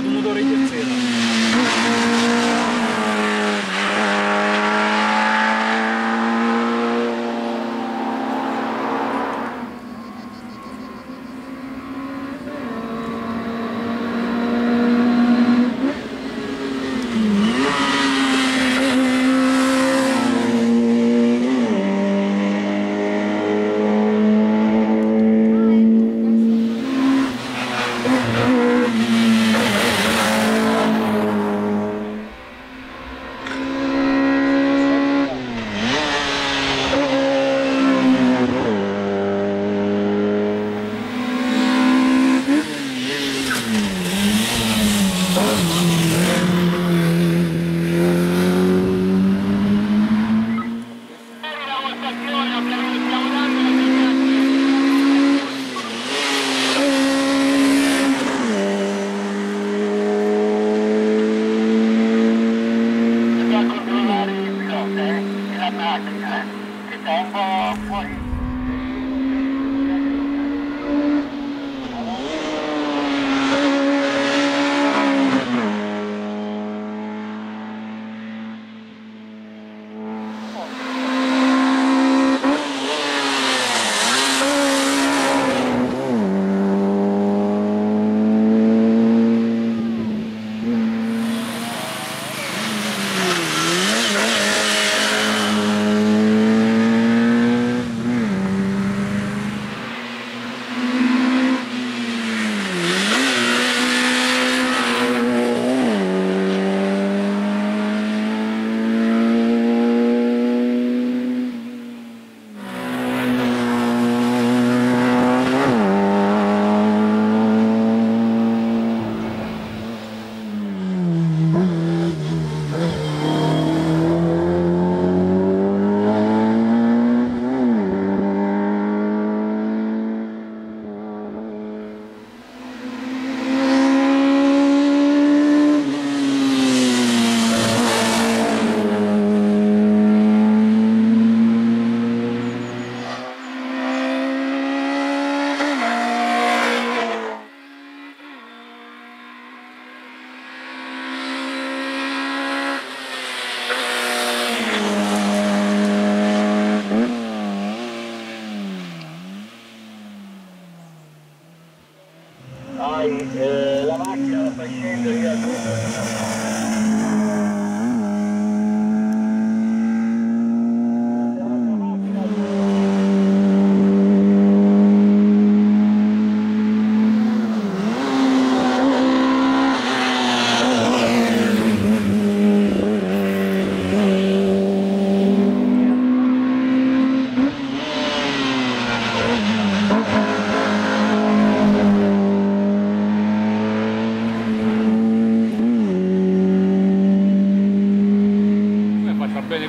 我都已经死了。Hai eh, la macchina la fai scendere via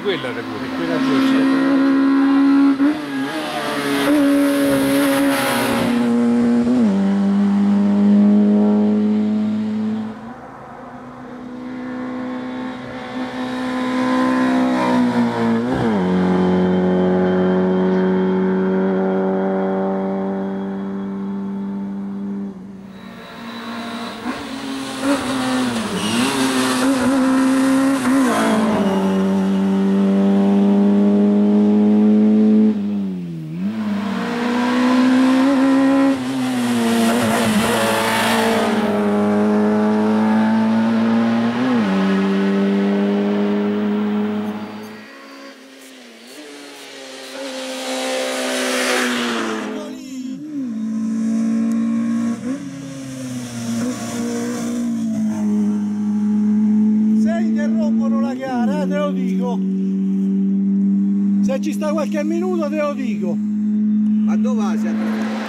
quella recuperi, quella giusta. Se interrompono la gara, eh, te lo dico. Se ci sta qualche minuto, te lo dico. Ma dove vai?